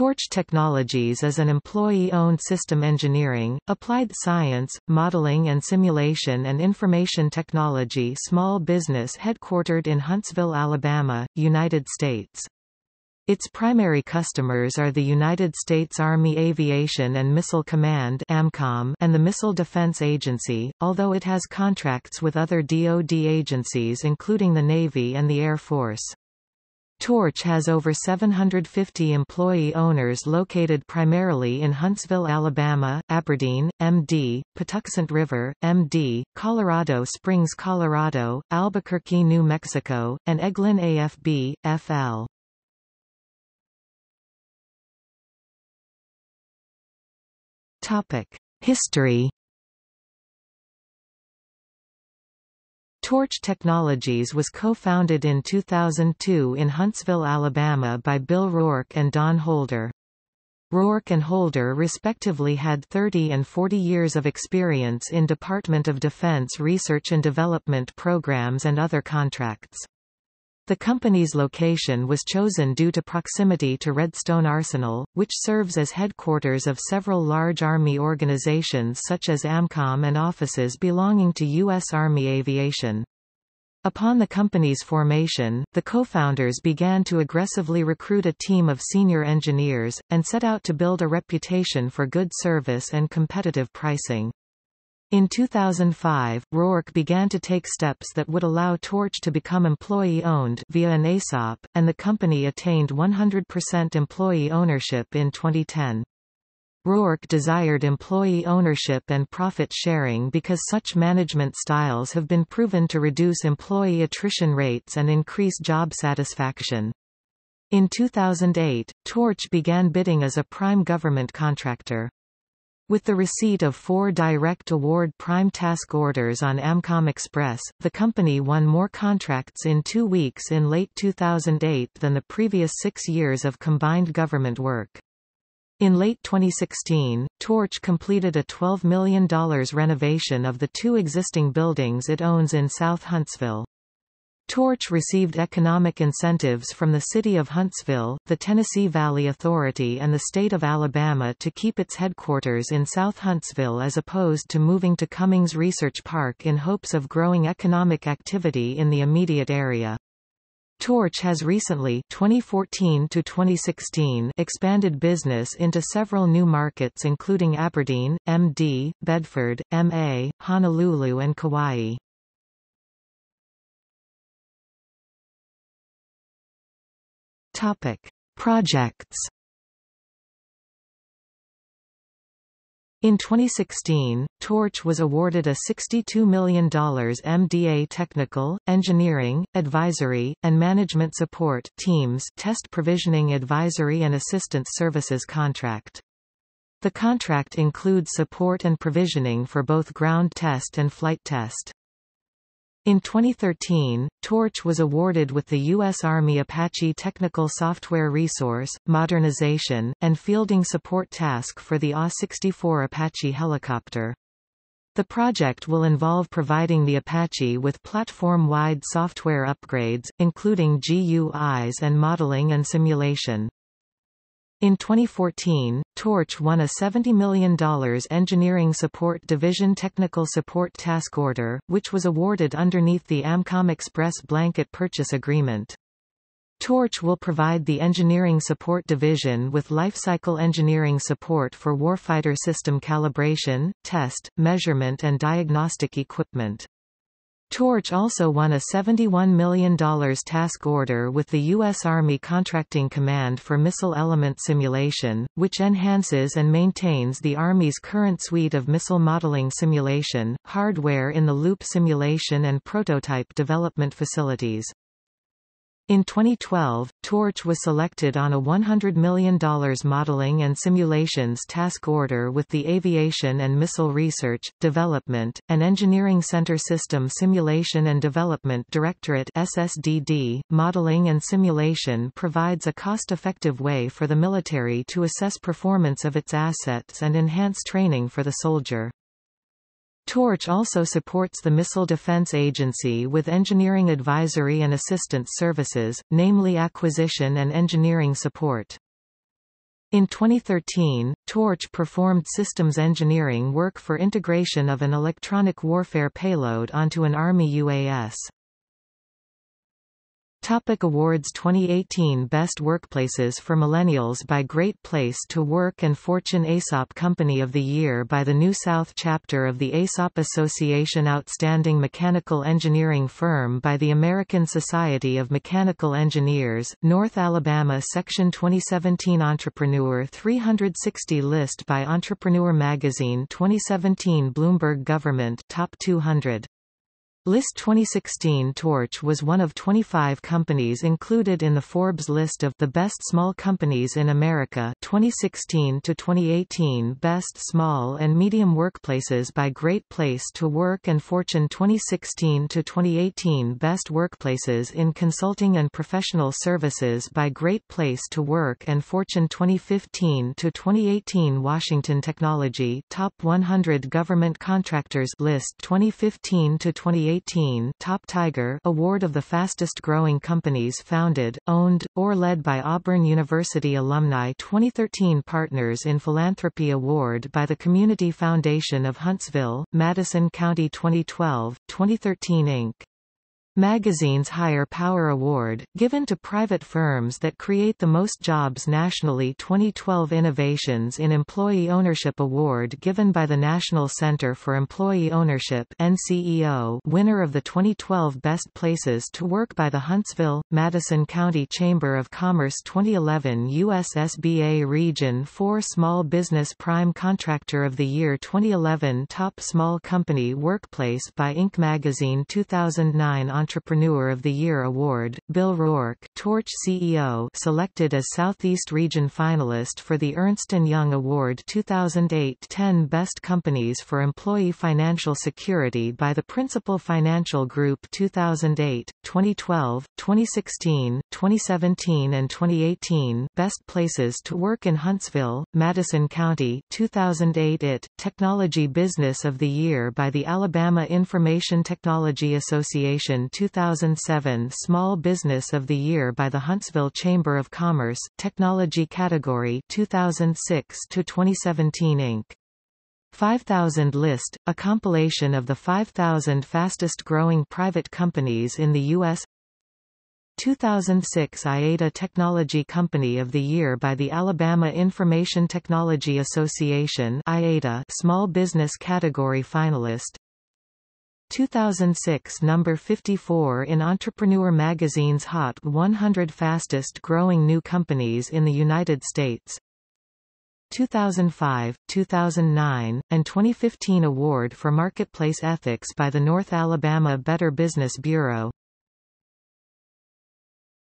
Torch Technologies is an employee-owned system engineering, applied science, modeling and simulation and information technology small business headquartered in Huntsville, Alabama, United States. Its primary customers are the United States Army Aviation and Missile Command AMCOM and the Missile Defense Agency, although it has contracts with other DoD agencies including the Navy and the Air Force. Torch has over 750 employee owners located primarily in Huntsville, Alabama, Aberdeen, MD, Patuxent River, MD, Colorado Springs, Colorado, Albuquerque, New Mexico, and Eglin AFB, FL. History Torch Technologies was co-founded in 2002 in Huntsville, Alabama by Bill Rourke and Don Holder. Rourke and Holder respectively had 30 and 40 years of experience in Department of Defense research and development programs and other contracts. The company's location was chosen due to proximity to Redstone Arsenal, which serves as headquarters of several large Army organizations such as AMCOM and offices belonging to U.S. Army Aviation. Upon the company's formation, the co-founders began to aggressively recruit a team of senior engineers, and set out to build a reputation for good service and competitive pricing. In 2005, Rourke began to take steps that would allow Torch to become employee-owned via an ESOP, and the company attained 100% employee ownership in 2010. Rourke desired employee ownership and profit sharing because such management styles have been proven to reduce employee attrition rates and increase job satisfaction. In 2008, Torch began bidding as a prime government contractor. With the receipt of four direct award prime task orders on AMCOM Express, the company won more contracts in two weeks in late 2008 than the previous six years of combined government work. In late 2016, Torch completed a $12 million renovation of the two existing buildings it owns in South Huntsville. Torch received economic incentives from the City of Huntsville, the Tennessee Valley Authority and the state of Alabama to keep its headquarters in South Huntsville as opposed to moving to Cummings Research Park in hopes of growing economic activity in the immediate area. Torch has recently 2014 to 2016 expanded business into several new markets including Aberdeen, MD, Bedford, MA, Honolulu and Kauai. Topic: Projects. In 2016, Torch was awarded a $62 million MDA Technical, Engineering, Advisory, and Management Support teams Test Provisioning Advisory and Assistance Services contract. The contract includes support and provisioning for both ground test and flight test. In 2013, Torch was awarded with the U.S. Army Apache Technical Software Resource, Modernization, and Fielding Support Task for the AH-64 Apache helicopter. The project will involve providing the Apache with platform-wide software upgrades, including GUIs and modeling and simulation. In 2014, Torch won a $70 million Engineering Support Division Technical Support Task Order, which was awarded underneath the AMCOM Express Blanket Purchase Agreement. Torch will provide the Engineering Support Division with lifecycle engineering support for warfighter system calibration, test, measurement and diagnostic equipment. Torch also won a $71 million task order with the U.S. Army Contracting Command for Missile Element Simulation, which enhances and maintains the Army's current suite of missile modeling simulation, hardware in the loop simulation and prototype development facilities. In 2012, Torch was selected on a $100 million modeling and simulations task order with the Aviation and Missile Research, Development, and Engineering Center System Simulation and Development Directorate SSDD. Modeling and simulation provides a cost-effective way for the military to assess performance of its assets and enhance training for the soldier. Torch also supports the Missile Defense Agency with engineering advisory and assistance services, namely acquisition and engineering support. In 2013, Torch performed systems engineering work for integration of an electronic warfare payload onto an Army UAS. Topic Awards 2018 Best Workplaces for Millennials by Great Place to Work and Fortune ESOP Company of the Year by the New South chapter of the ESOP Association Outstanding Mechanical Engineering Firm by the American Society of Mechanical Engineers, North Alabama Section 2017 Entrepreneur 360 List by Entrepreneur Magazine 2017 Bloomberg Government Top 200 List 2016 Torch was one of 25 companies included in the Forbes list of the best small companies in America 2016 to 2018 Best Small and Medium Workplaces by Great Place to Work and Fortune 2016 to 2018 Best Workplaces in Consulting and Professional Services by Great Place to Work and Fortune 2015 to 2018 Washington Technology Top 100 Government Contractors List 2015 to 2018 2018 Top Tiger Award of the fastest growing companies founded, owned, or led by Auburn University alumni 2013 Partners in Philanthropy Award by the Community Foundation of Huntsville, Madison County 2012, 2013 Inc. Magazine's Hire Power Award, given to private firms that create the most jobs nationally. 2012 Innovations in Employee Ownership Award given by the National Center for Employee Ownership NCEO, winner of the 2012 Best Places to Work by the Huntsville, Madison County Chamber of Commerce. 2011 USSBA Region 4 Small Business Prime Contractor of the Year. 2011 Top Small Company Workplace by Inc. Magazine. 2009 Entrepreneur of the Year Award, Bill Rourke, Torch CEO selected as Southeast Region finalist for the Ernst & Young Award 2008 10 Best Companies for Employee Financial Security by the Principal Financial Group 2008, 2012, 2016, 2017 and 2018 Best Places to Work in Huntsville, Madison County 2008 IT, Technology Business of the Year by the Alabama Information Technology Association 2007 Small Business of the Year by the Huntsville Chamber of Commerce, Technology Category 2006 to 2017 Inc. 5000 List, a compilation of the 5,000 fastest-growing private companies in the U.S. 2006 IATA Technology Company of the Year by the Alabama Information Technology Association IATA Small Business Category finalist 2006 number 54 in Entrepreneur magazine's Hot 100 Fastest Growing New Companies in the United States. 2005, 2009, and 2015 Award for Marketplace Ethics by the North Alabama Better Business Bureau